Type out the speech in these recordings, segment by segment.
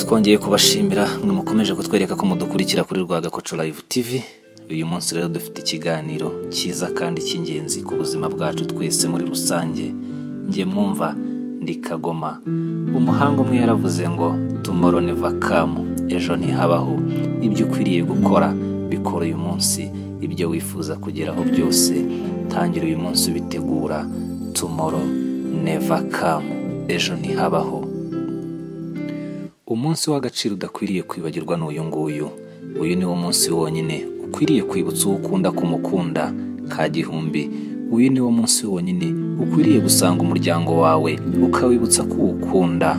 twongeye kubashimira mwe mukomeje kutwereka ko mudukurikira kuri Rwagakoco Live TV uyu munsi rero dufite ikiganiro cyiza kandi cy'ingenzi ku buzima bwacu twese muri rusange. Njye mwumva ndi Kagoma. Umuhanga umwe yaravuze ngo never come. Ejo ntihabaho. Ibyo ukwiriye gukora bikora uyu munsi. Ibyo wifuza kugeraho byose tangira uyu munsi ubitegura. Never come. Ejo ntihabaho. Umunsi w'agaciro udakwiriye kwibagirwa n'uyu nguyu. Uyu ni wo munsi wonyine. Ukwiriye kwibutsa uwo ukunda kumukunda. Ka gihumbi uyu ni wo munsi wonyine ukwiriye gusanga umuryango wawe ukawibutsa ko uwukunda.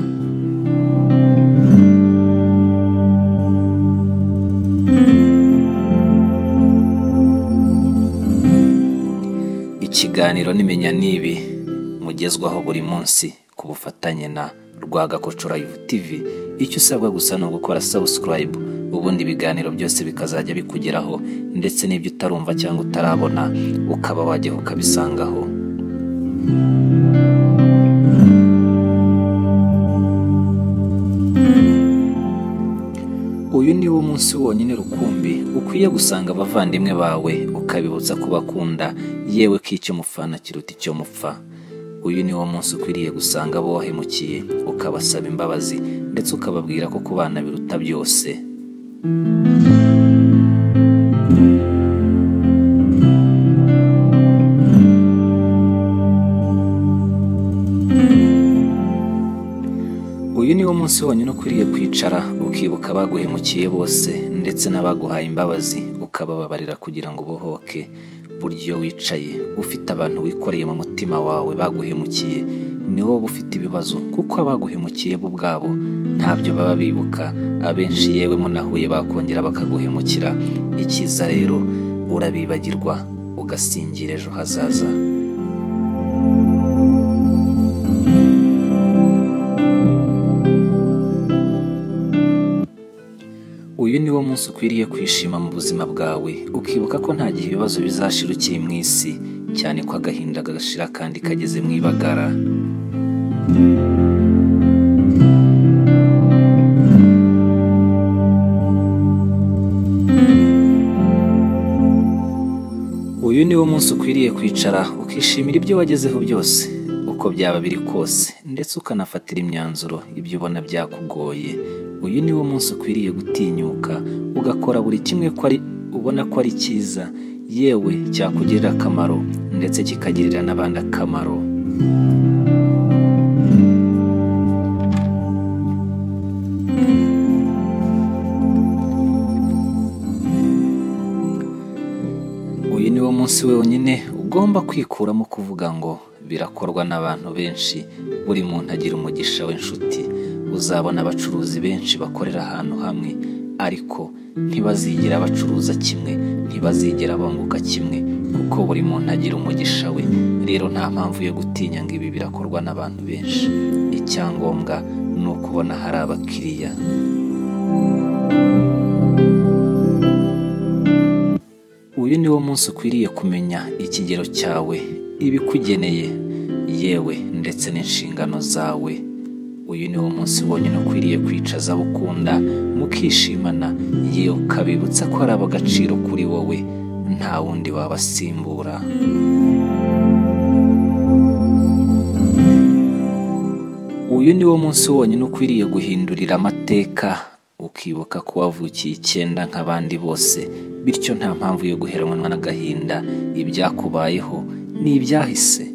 Ikiganiro nimenya nibi mugezwaho buri munsi ku bufatanye na Rwagakoco Live TV icyo usabwa gusa ni ugukora subscribe. Ubundi ibiganiro byose bikazajya bikugeraho ndetse n'ibyo utarumva cyangwa utarabona ukaba wajyaho ukabisangaho. Uyu ni wo munsi wonyine rukumbi. Ukwiye gusanga abavandimwe bawe ukabibutsa kubakunda. Yewe ko icyo mupfana kiruta icyo mupfa. Uyu ni wo munsi ukwiriye gusanga abo wahemukiye ukabasaba imbabazi ndetse ukababwira ko kubana biruta byose. Uyu ni wo munsi wonyine ukwiriye kwicara ukibuka abaguhemukiye bose ndetse n'abaguhaye imbabazi ukabababarira kugira ngo ubohoke. Burya iyo wicaye ufite abantu wikoreye mu mutima wawe baguhemukiye ni wowe ufite ibibazo. Kuko abaguhemukiye bo ubwabo ntabyo baba bibuka. Abenshi yewe munahuye bakongera bakaguhemukira. Icyiza rero urabibagirwa ugasingira ejo hazaza. Uyu ni wo munsi ukwiriye kwishima mu buzima bwawe ukibuka ko nta gihe ibibazo bizashira ukiri mu isi cyane ko agahinda gashira kandi kageze mu ibagara. Uyu ni wo munsi ukwiriye kwicara ukishimira ibyo wagezeho byose uko byaba biri kose ndetse ukanafatira imyanzuro ibyo ubona byakugoye. Uyu ni wo munsi ukwiriye gutinyuka ugakora buri kimwe ko ari ubona ko ari cyiza. Yewe cyakugirira akamaro ndetse kikagirira n'abandi akamaro. Uyu ni wo munsi wonyine ugomba kwikuramo kuvuga ngo birakorwa n'abantu benshi buri muntu agira umugisha w'inshuti. Uzabona abacuruzi benshi bakorera ahantu hamwe ariko ntibazigera bacuruza kimwe ntibazigera bunguka kimwe kuko buri muntu agira umugisha we. Rero nta mpamvu yo gutinya ngo ibi birakorwa n'abantu benshi. Icyangombwa ni ukubona hari abakiriya. Uyu ni wo munsi ukwiriye kumenya ikigero cyawe ibikugeneye yewe ndetse n'inshingano zawe. Uyu ni wo munsi wonyine ukwiriye kwicaza abo ukunda mukishimana. Yewe ukabibutsa ko ari ab'agaciro kuri wowe nta wundi wabasimbura. Uyu ni wo munsi wonyine ukwiriye guhindurira amateka ukibuka ko wavukiye icyenda nk'abandi bose bityo nta mpamvu yo guheranwa n'agahinda. Ibyakubayeho ni ibyahise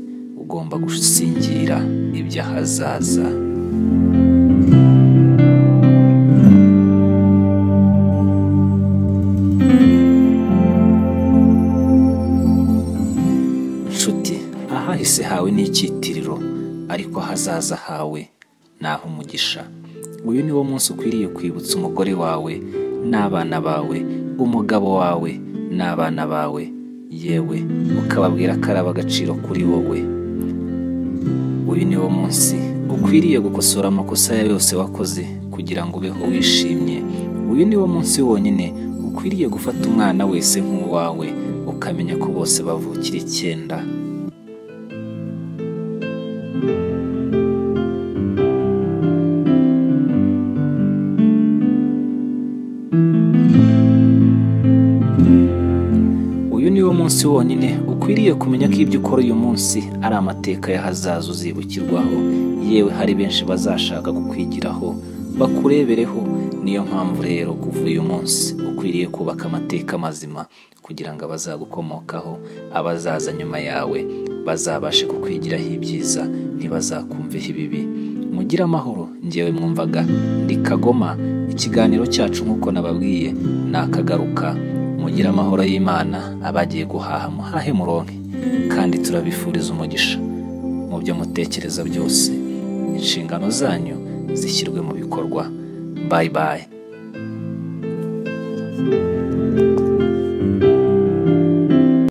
ugomba gusingira iby'ahazaza. Ahahise hawe ni icyitiriro ariko ahazaza hawe ni ah'umugisha uyu ni wo munsi ukwiriye kwibutsa umugore wawe n'abana bawe umugabo wawe n'abana bawe. Yewe ukababwira ko ari ab'agaciro kuri wowe. Uyu ni wo munsi ukwiriye gukosora amakosa yawe yose wakoze kugira ngo ubeho wishimye. Uyu ni wo munsi wonyine ukwiriye gufata umwana wese nk'uwawe ukamenya ko bose bavukira icyenda. Wo munsi wonyine ukwiriye kumenya ko ibyo ukora uyu munsi ari amateka y'ahazaza uzibukirwaho. Yewe hari benshi bazashaka kukwigiraho bakurebereho. Niyo mpamvu rero kuva uyu munsi ukwiriye kubaka amateka mazima kugira ngo abazagukomokaho abazaza nyuma yawe bazabashe kukwigiraho ibyiza ntibazakumveho ibibi. Mugire amahoro ngewe mwumvaga ndi kagoma. Ikiganiro cyacu nk'uko nababwiye ni akagaruka. Mugire amahoro y'imana abagiye guhaha muhahe muronke kandi turabifuriza umugisha mu byo mutekereza byose. Inshingano zanyu zishyirwe mu bikorwa. Bayi bayi